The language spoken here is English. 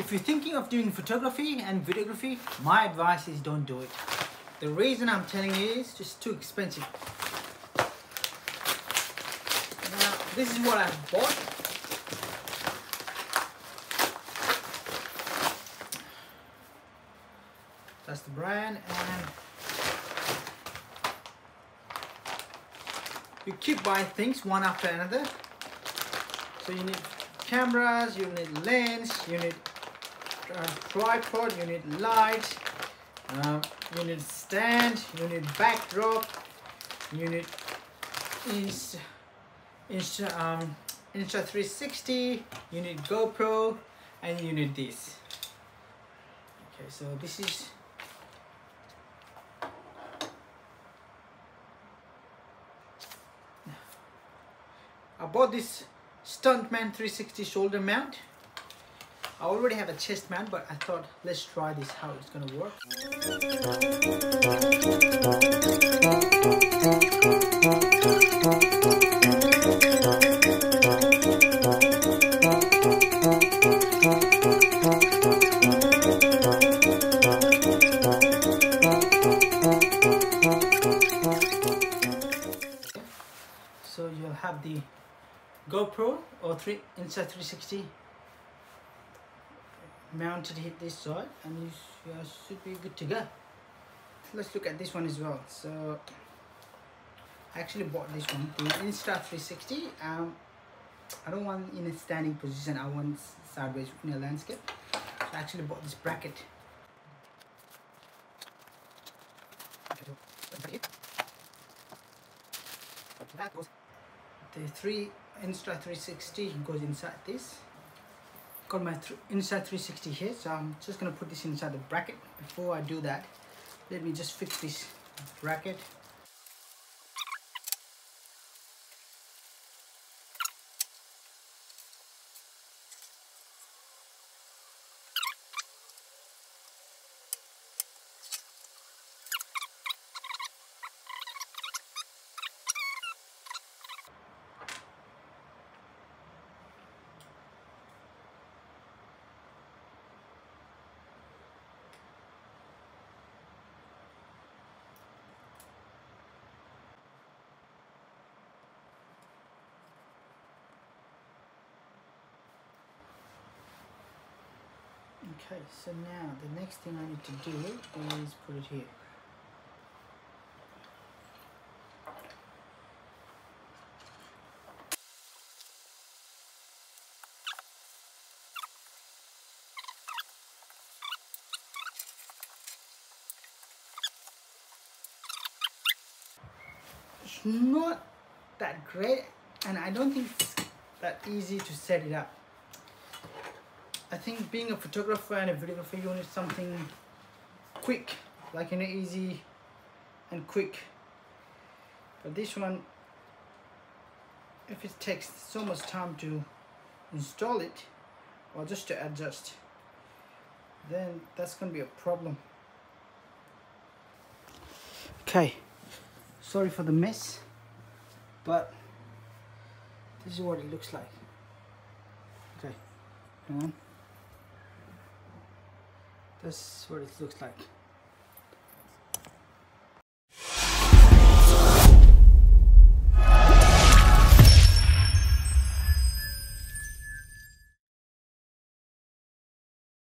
If you're thinking of doing photography and videography, my advice is don't do it. The reason I'm telling you is just too expensive. Now, this is what I bought. That's the brand and you keep buying things one after another. So you need cameras, you need lens, you need uh, tripod, you need light, uh, you need stand, you need backdrop, you need Insta, Insta, um, Insta360, you need GoPro, and you need this. Okay, so this is I bought this Stuntman 360 shoulder mount. I already have a chest mount, but I thought let's try this how it's gonna work. So you'll have the GoPro or 3 Insta360 mounted hit this side and you, should be good to go. Let's look at this one as well. So I actually bought this one, the Insta360. Um, I don't want in a standing position, I want sideways in a landscape. So I actually bought this bracket. The three Insta360 goes inside this. Got my Insta360 here, so I'm just gonna put this inside the bracket. Before I do that, let me just fix this bracket. Okay, so now the next thing I need to do is put it here. It's not that great and I don't think it's that easy to set it up. I think being a photographer and a videographer, you need something quick, like know, easy and quick. But this one, if it takes so much time to install it, or just to adjust, then that's gonna be a problem. Okay, sorry for the mess, but this is what it looks like. Okay, come on. That's what it looks like.